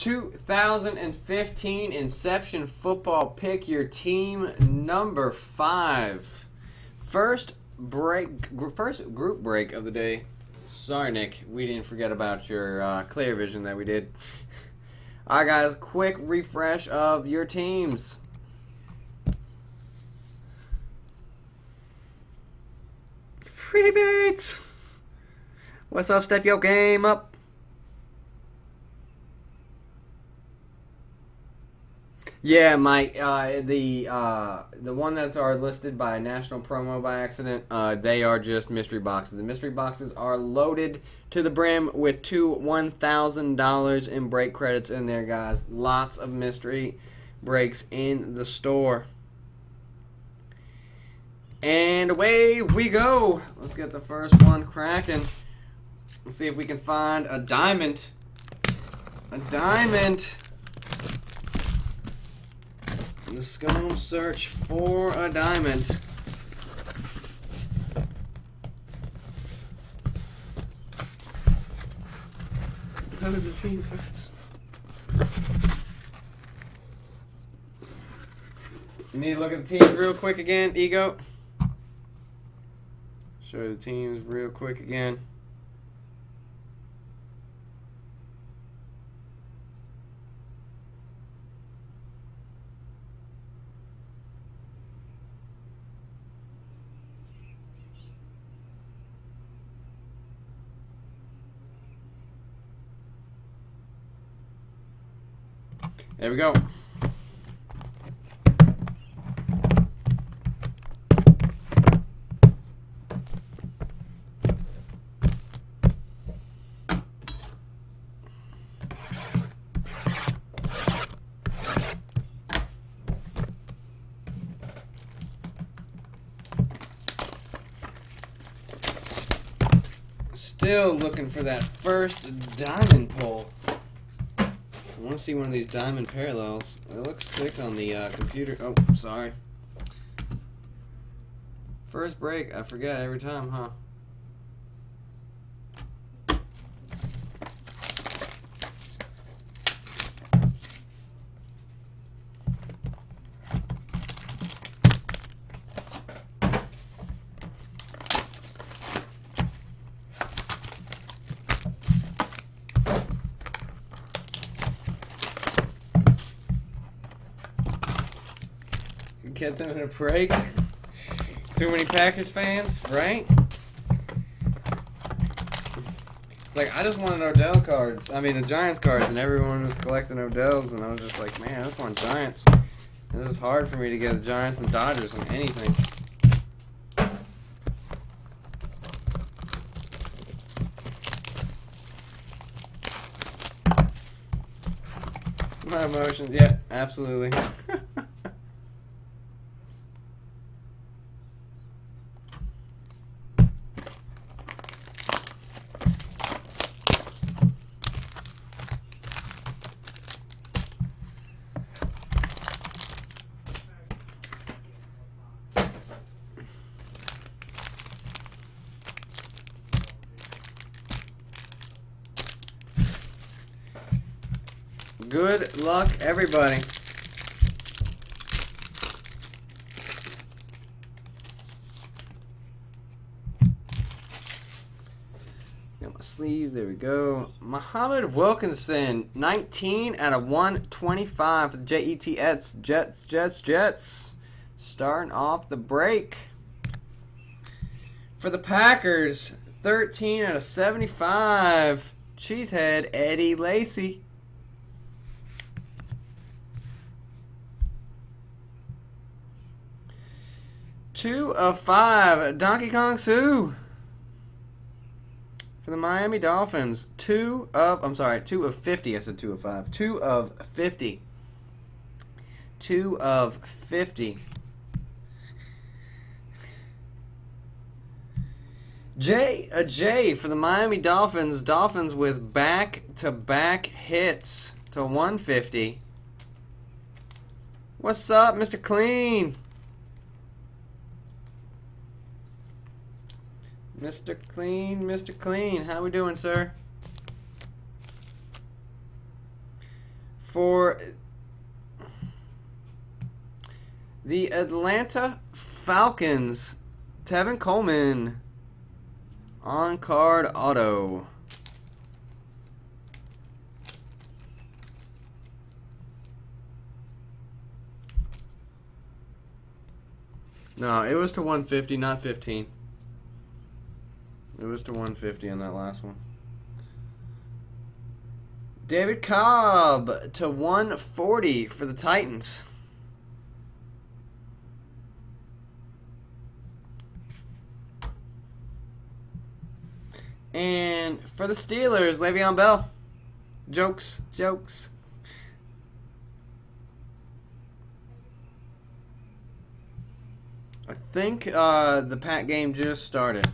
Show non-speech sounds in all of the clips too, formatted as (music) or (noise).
2015 Inception Football Pick Your Team number five. First break, first group break of the day. Sorry, Nick, we didn't forget about your uh, clear vision that we did. (laughs) All right, guys, quick refresh of your teams. Free beats. What's up? Step your game up. Yeah, my uh, the uh, the one that's are listed by national promo by accident. Uh, they are just mystery boxes. The mystery boxes are loaded to the brim with two one thousand dollars in break credits in there, guys. Lots of mystery breaks in the store. And away we go. Let's get the first one cracking. Let's see if we can find a diamond. A diamond. Let's go search for a diamond. Those are fiend cards. You need to look at the teams real quick again, Ego. Show the teams real quick again. There we go. Still looking for that first diamond pull. I want to see one of these diamond parallels. It looks sick on the uh, computer. Oh, sorry. First break, I forget every time, huh? Get them in a break. Too many Packers fans, right? Like I just wanted Odell cards. I mean the Giants cards, and everyone was collecting Odells, and I was just like, man, I just want Giants. It was hard for me to get the Giants and Dodgers on anything. My emotions, yeah, absolutely. Good luck, everybody. Got my sleeves. There we go. Muhammad Wilkerson, 19 out of 125 for the Jets. Jets, Jets, Jets. Starting off the break. For the Packers, 13 out of 75. Cheesehead, Eddie Lacy. Two of five, Ndamukong Suh. For the Miami Dolphins, two of, I'm sorry, two of 50. I said two of five. Two of 50. Two of 50. J, a J for the Miami Dolphins. Dolphins with back to back hits to 150. What's up, Mr. Clean? Mr. Clean, Mr. Clean, how we doing, sir? For the Atlanta Falcons, Tevin Coleman on card auto. No, it was to 150, not 15. Was to 150 on that last one. David Cobb to 140 for the Titans. And for the Steelers, Le'Veon Bell. Jokes, jokes. I think uh, the pack game just started.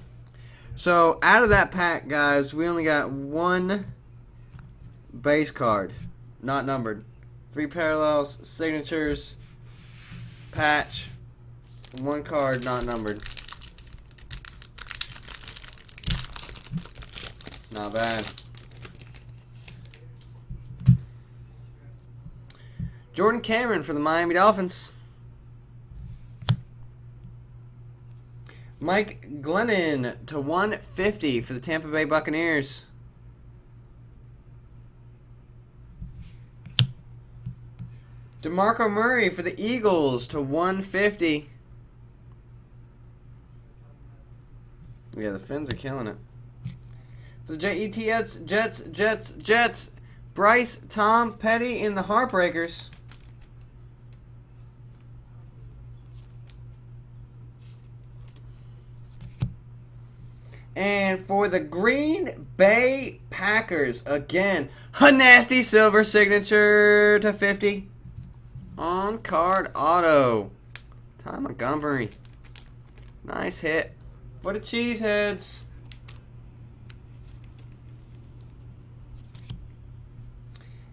So out of that pack, guys, we only got one base card, not numbered. Three parallels, signatures, patch, one card not numbered. Not bad. Jordan Cameron for the Miami Dolphins. Mike Glennon to 150 for the Tampa Bay Buccaneers. DeMarco Murray for the Eagles to 150. Yeah, the Fins are killing it. For the Jets, Jets, Jets, Jets, Bryce, Tom Petty in the Heartbreakers. And for the Green Bay Packers, again, a nasty silver signature to 50 on card auto. Ty Montgomery. Nice hit for the Cheeseheads.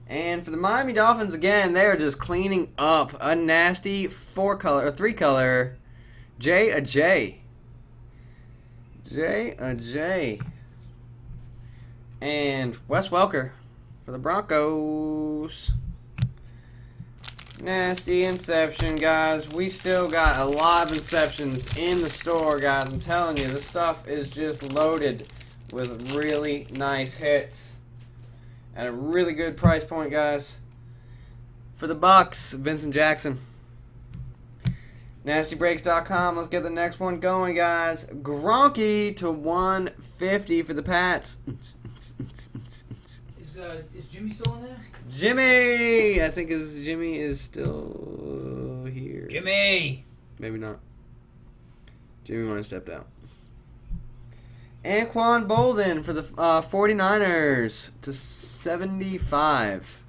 And for the Miami Dolphins, again, they are just cleaning up a nasty four color or three color J a J. J a J. And Wes Welker for the Broncos. Nasty Inception, guys. We still got a lot of Inceptions in the store, guys. I'm telling you, this stuff is just loaded with really nice hits. At a really good price point, guys. For the Bucks, Vincent Jackson. NastyBreaks.com. Let's get the next one going, guys. Gronky to 150 for the Pats. Is, uh, is Jimmy still in there? Jimmy! I think his Jimmy is still here. Jimmy! Maybe not. Jimmy might have stepped out. Anquan Boldin for the uh, 49ers to 75.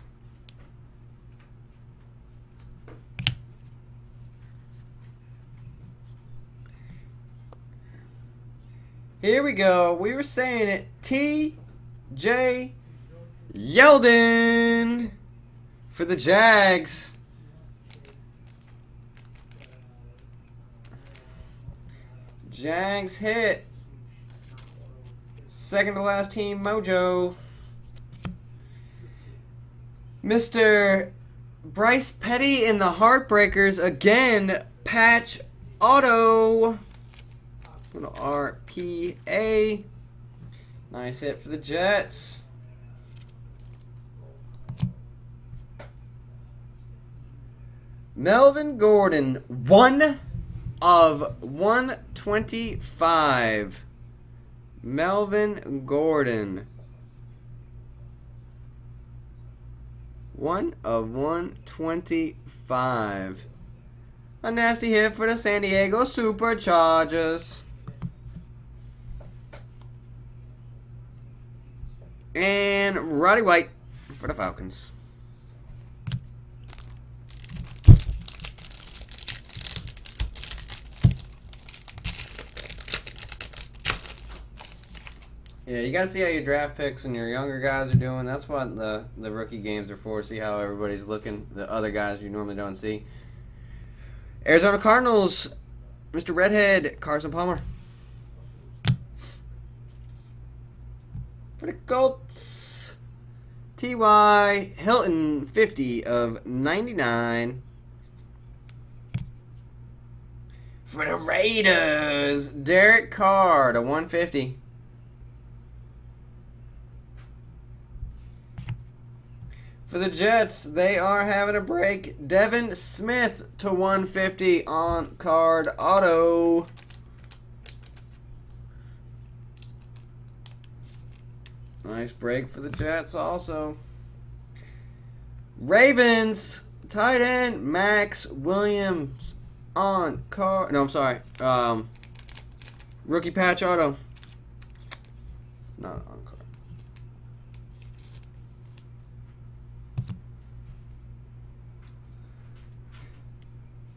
Here we go. We were saying it. T.J. Yeldon for the Jags. Jags hit. Second to last team, Mojo. Mr. Bryce Petty in the Heartbreakers again. Patch Auto. Little RPA. Nice hit for the Jets. Melvin Gordon, one of 125. Melvin Gordon. One of 125. A nasty hit for the San Diego Superchargers. And Roddy White for the Falcons. Yeah, you gotta see how your draft picks and your younger guys are doing. That's what the the rookie games are for. See how everybody's looking. The other guys you normally don't see. Arizona Cardinals, Mr. Redhead, Carson Palmer. For the Colts, T.Y. Hilton, 50 of 99. For the Raiders, Derek Carr to 150. For the Jets, they are having a break. Devin Smith to 150 on card auto. Nice break for the Jets also. Ravens, tight end, Maxx Williams on card. No, I'm sorry. Um, rookie patch auto. Not on card.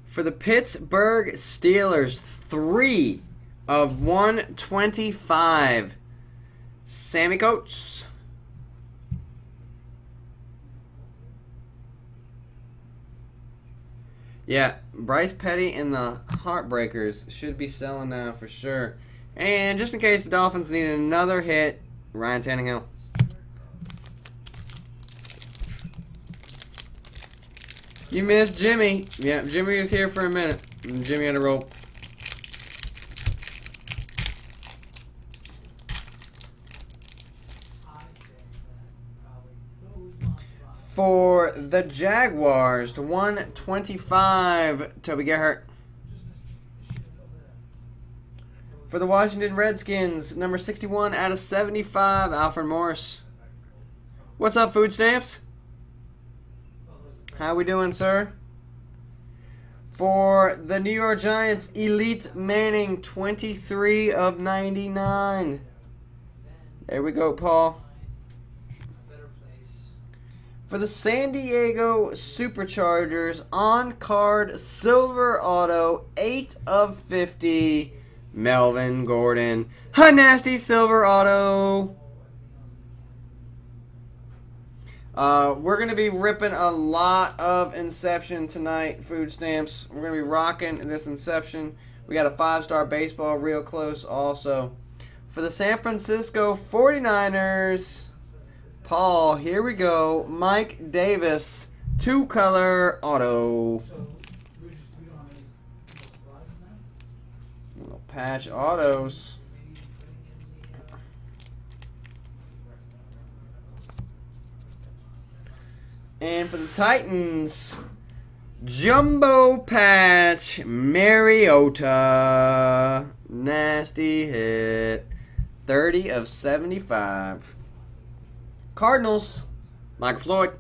For the Pittsburgh Steelers, three of 125. Sammie Coates. Yeah, Bryce Petty and the Heartbreakers should be selling now for sure. And just in case the Dolphins need another hit, Ryan Tannehill. You missed Jimmy. Yeah, Jimmy was here for a minute. Jimmy had a rope. For the Jaguars to 125, Toby Gerhart. For the Washington Redskins, number 61 out of 75, Alfred Morris. What's up, food stamps? How we doing, sir? For the New York Giants, Elite Manning, 23 of 99. There we go, Paul. For the San Diego Superchargers, on card silver auto, 8 of 50. Melvin Gordon. A nasty silver auto. Uh, we're going to be ripping a lot of Inception tonight, food stamps. We're going to be rocking this Inception. We got a five star baseball real close also. For the San Francisco 49ers, Paul, here we go. Mike Davis, two color auto. Little patch autos. And for the Titans, Jumbo Patch Mariota. Nasty hit. 30 of 75. Cardinals, Michael Floyd.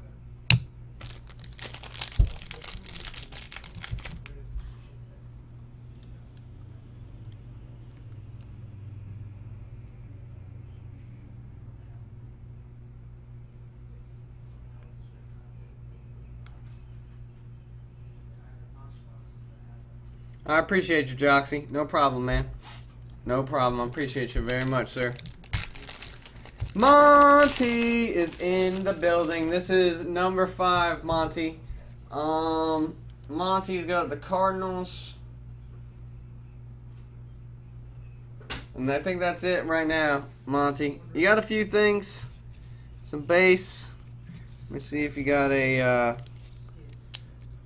I appreciate you, Joxy. No problem, man. No problem. I appreciate you very much, sir. Monty is in the building. This is number five, Monty. Um, Monty's got the Cardinals. And I think that's it right now, Monty. You got a few things. Some base. Let me see if you got a uh,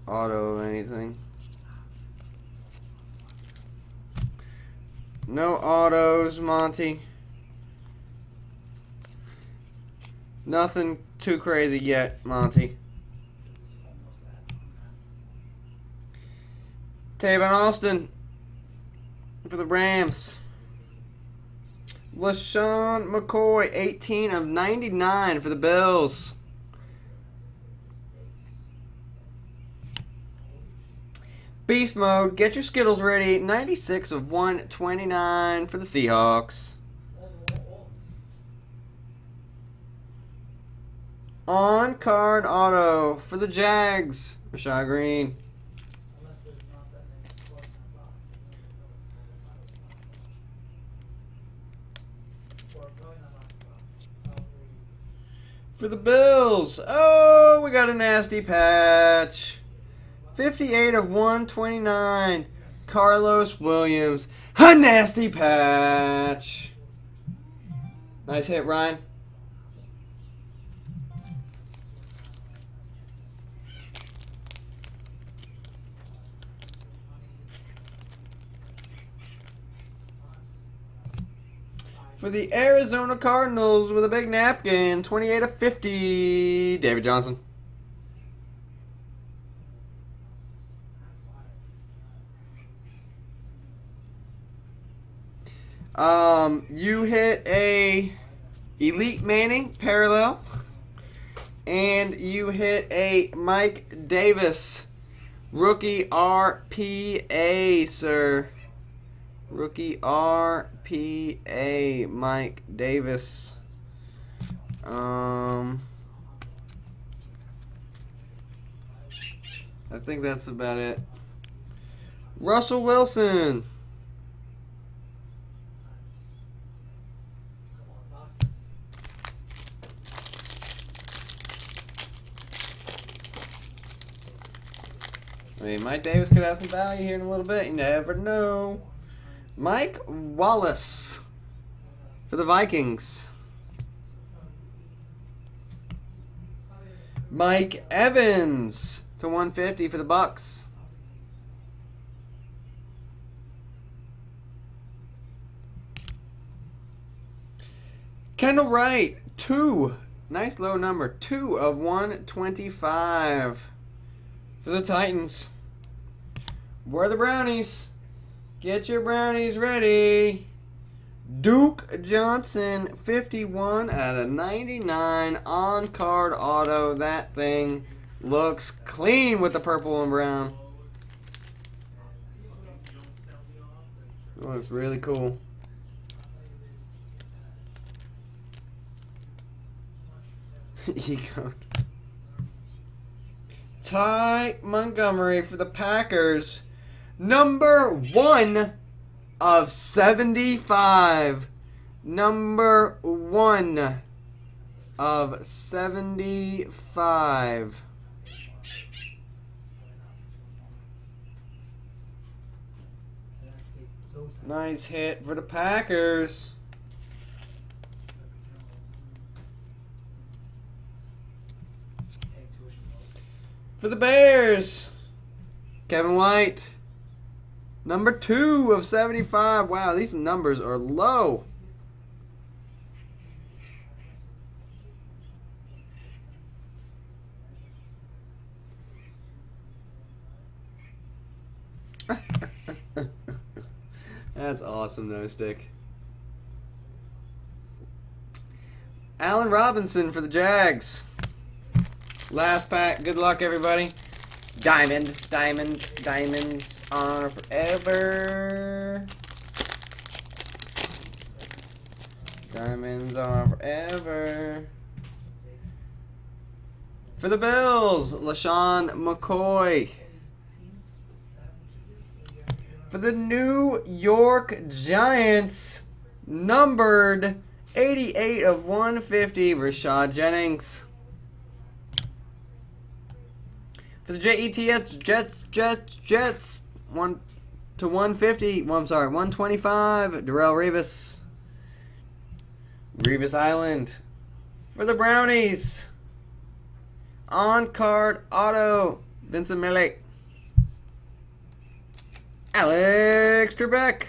auto or anything. No autos, Monty. Nothing too crazy yet, Monty. Tavon Austin for the Rams. LeSean McCoy, 18 of 99 for the Bills. Beast mode, get your Skittles ready. 96 of 129 for the Seahawks. On card auto for the Jags, Rashad Greene. For the Bills, oh, we got a nasty patch. 58 of 129. Karlos Williams. A nasty patch. Nice hit, Ryan. For the Arizona Cardinals with a big napkin, 28 of 50, David Johnson. Um, you hit a Elite Manning parallel, and you hit a Mike Davis rookie RPA, sir. Rookie RPA, Mike Davis. Um, I think that's about it. Russell Wilson. I mean, Mike Davis could have some value here in a little bit. You never know. Mike Wallace for the Vikings. Mike Evans to 150 for the Bucks. Kendall Wright, two. Nice low number. Two of 125 for the Titans. Where are the Brownies? Get your Brownies ready. Duke Johnson, 51 out of 99 on card auto. That thing looks clean with the purple and brown. looks really cool. (laughs) Ego. Ty Montgomery for the Packers. Number one of 75. Number one of 75. Nice hit for the Packers. For the Bears, Kevin White. Number two of 75. Wow, these numbers are low. (laughs) That's awesome, no stick. Allen Robinson for the Jags. Last pack. Good luck, everybody. Diamond, diamond, diamonds are forever. Diamonds are forever. For the Bills, LeSean McCoy. For the New York Giants, numbered 88 of 150, Rashad Jennings. For the JETS, Jets, Jets, Jets, one to 150. Well, I'm sorry, 125. Darrelle Revis. Revis Island. For the Brownies. On card auto. Vincent Mayle. Alex Trebek.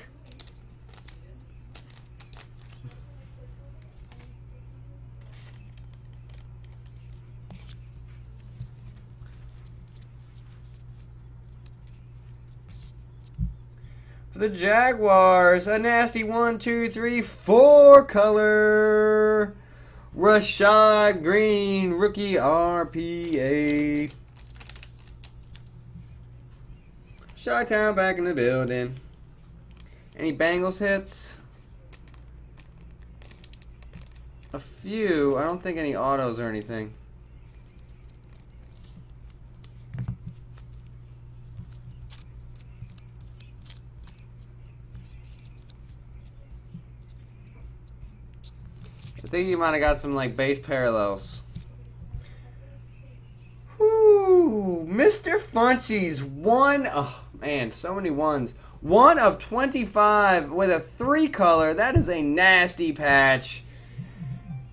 For the Jaguars, a nasty one, two, three, four color. Rashad Greene, rookie RPA. Shot Town back in the building. Any Bengals hits? A few. I don't think any autos or anything. Think you might have got some like base parallels. Whoo, Mr. Funchess, one, oh man, so many ones. One of 25 with a three color. That is a nasty patch.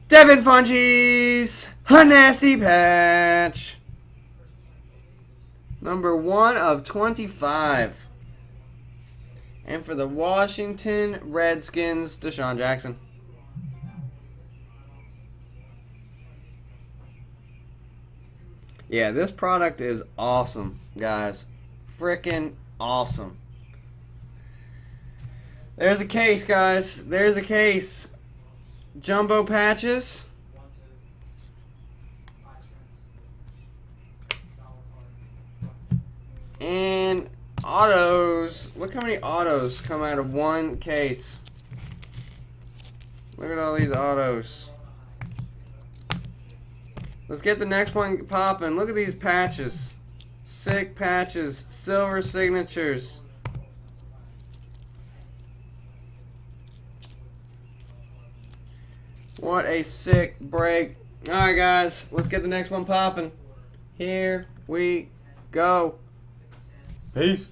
Devin Funchess, a nasty patch. Number one of 25. And for the Washington Redskins, DeSean Jackson. Yeah, this product is awesome, guys. Freaking awesome. There's a case, guys. There's a case. Jumbo patches. And autos. Look how many autos come out of one case. Look at all these autos. Let's get the next one popping. Look at these patches. Sick patches. Silver signatures. What a sick break. Alright, guys. Let's get the next one popping. Here we go. Peace.